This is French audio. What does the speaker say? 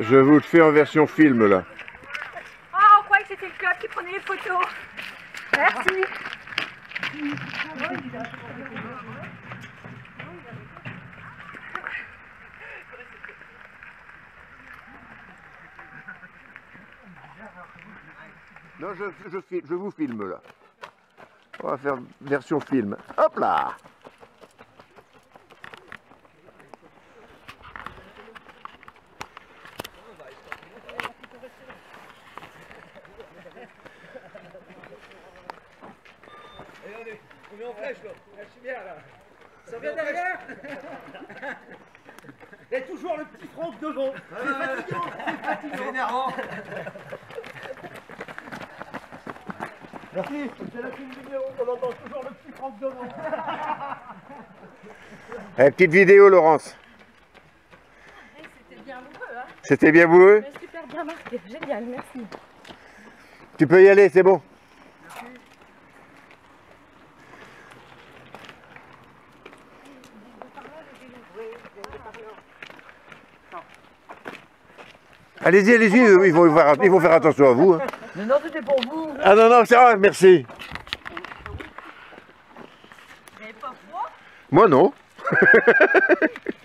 Je vous le fais en version film là. Ah, on croyait que c'était le club qui prenait les photos. Merci. Non, je, je, fil- je vous filme là. On va faire version film. Hop là On est en flèche là. Je suis bien là. Ça vient derrière Et toujours le petit Franck devant. C'est fatigant, c'est fatigant. C'est énervant. Merci, c'est la film vidéo qu'on entend toujours le petit Franck devant. Eh, Petite vidéo Laurence. C'était bien heureux, hein. C'était bien boueux super bien marqué. Génial, merci. Tu peux y aller, c'est bon. Allez-y, allez-y, ils vont, faire, ils vont faire attention à vous. hein. Mais non, c'était pour vous. Ah non, non, c'est vrai, merci. Vous n'avez pas froid Moi non.